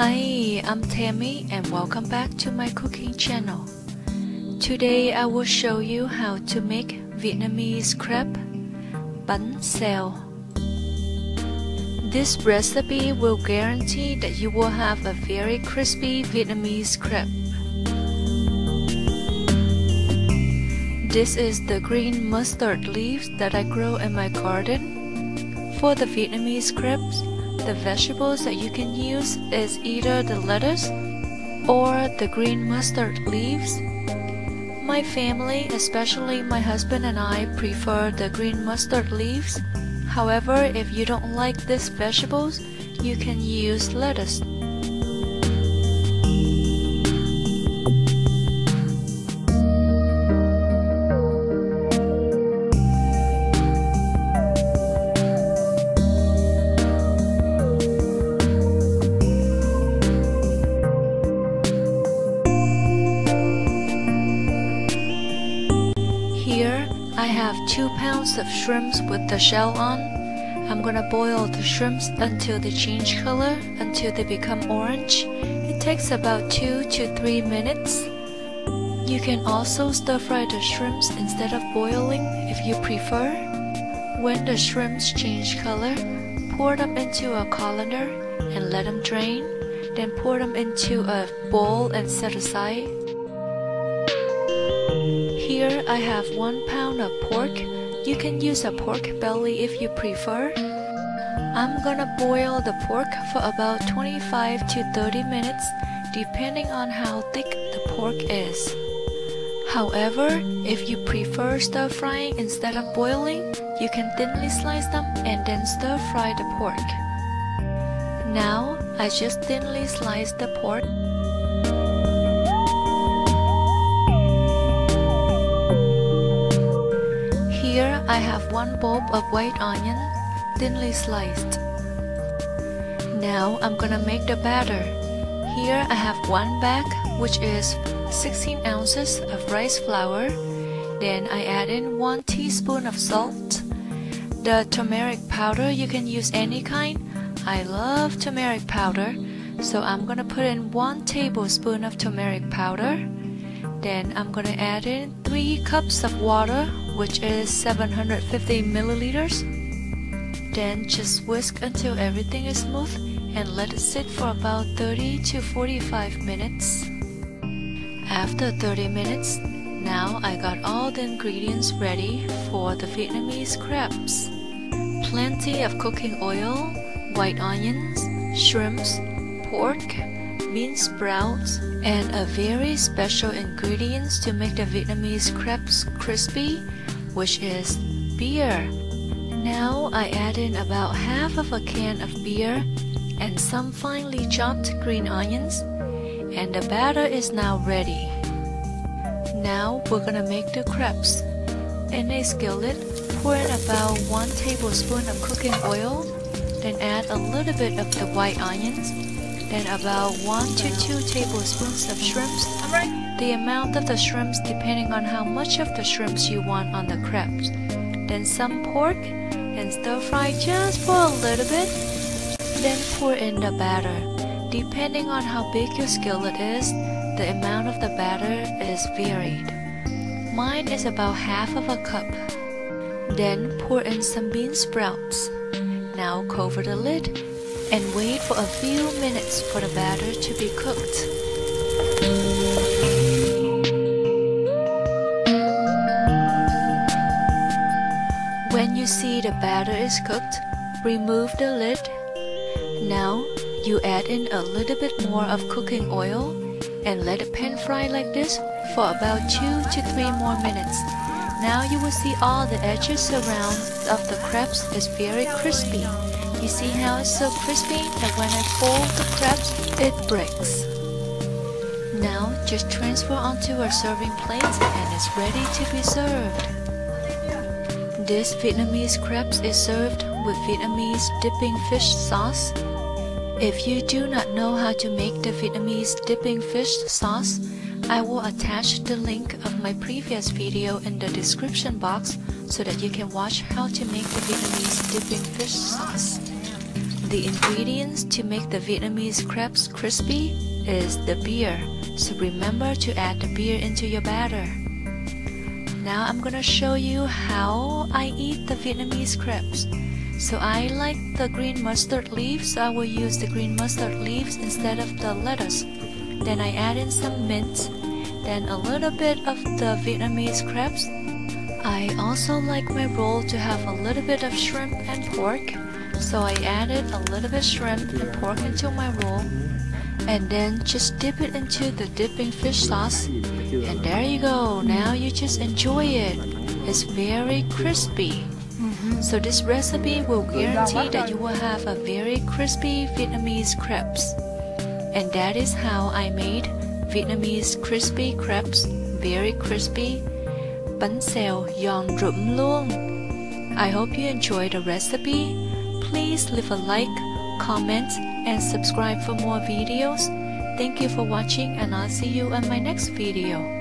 Hi, I'm Tammy and welcome back to my cooking channel. Today I will show you how to make Vietnamese crepe bánh xèo. This recipe will guarantee that you will have a very crispy Vietnamese crepe. This is the green mustard leaves that I grow in my garden. For the Vietnamese crepes, the vegetables that you can use is either the lettuce or the green mustard leaves. My family, especially my husband and I, prefer the green mustard leaves. However, if you don't like these vegetables, you can use lettuce. Have 2 pounds of shrimps with the shell on. I'm gonna boil the shrimps until they change color, until they become orange. It takes about 2 to 3 minutes. You can also stir fry the shrimps instead of boiling if you prefer. When the shrimps change color, pour them into a colander and let them drain. Then pour them into a bowl and set aside. Here I have 1 pound of pork. You can use a pork belly if you prefer. I'm gonna boil the pork for about 25 to 30 minutes depending on how thick the pork is. However, if you prefer stir frying instead of boiling, you can thinly slice them and then stir fry the pork. Now, I just thinly slice the pork I have one bulb of white onion, thinly sliced. Now I'm gonna make the batter. Here I have one bag, which is 16 ounces of rice flour. Then I add in 1 teaspoon of salt. The turmeric powder, you can use any kind. I love turmeric powder, so I'm gonna put in 1 tablespoon of turmeric powder. Then I'm gonna add in 3 cups of water, which is 750 milliliters. Then just whisk until everything is smooth and let it sit for about 30 to 45 minutes. After 30 minutes, now I got all the ingredients ready for the Vietnamese crepes. Plenty of cooking oil, white onions, shrimps, pork, bean sprouts, and a very special ingredients to make the Vietnamese crepes crispy, which is beer. Now I add in about half of a can of beer and some finely chopped green onions, and the batter is now ready. Now we're gonna make the crepes. In a skillet, pour in about 1 tablespoon of cooking oil, then add a little bit of the white onions, then about 1 to 2 tablespoons of shrimps. The amount of the shrimps depending on how much of the shrimps you want on the crepes. Then some pork and stir fry just for a little bit. Then pour in the batter. Depending on how big your skillet is, the amount of the batter is varied. Mine is about half of a cup. Then pour in some bean sprouts. Now cover the lid and wait for a few minutes for the batter to be cooked. When you see the batter is cooked, remove the lid. Now you add in a little bit more of cooking oil and let it pan fry like this for about 2 to 3 more minutes. Now you will see all the edges around of the crepes is very crispy. You see how it's so crispy that when I fold the crepes, it breaks. Now just transfer onto a serving plate and it's ready to be served. This Vietnamese crepes is served with Vietnamese dipping fish sauce. If you do not know how to make the Vietnamese dipping fish sauce, I will attach the link of my previous video in the description box so that you can watch how to make the Vietnamese dipping fish sauce. The ingredients to make the Vietnamese crepes crispy is the beer, so remember to add the beer into your batter. Now I'm gonna show you how I eat the Vietnamese crepes. So I like the green mustard leaves, so I will use the green mustard leaves instead of the lettuce. Then I add in some mint, then a little bit of the Vietnamese crepes. I also like my roll to have a little bit of shrimp and pork, so I added a little bit shrimp and pork into my roll and then just dip it into the dipping fish sauce. And there you go. Now you just enjoy it. It's very crispy. So this recipe will guarantee that you will have a very crispy Vietnamese crepes. And that is how I made Vietnamese crispy crepes. Very crispy. Bánh xèo giòn rụm luôn. I hope you enjoyed the recipe please leave a like comment and subscribe for more videos. Thank you for watching and I'll see you in my next video.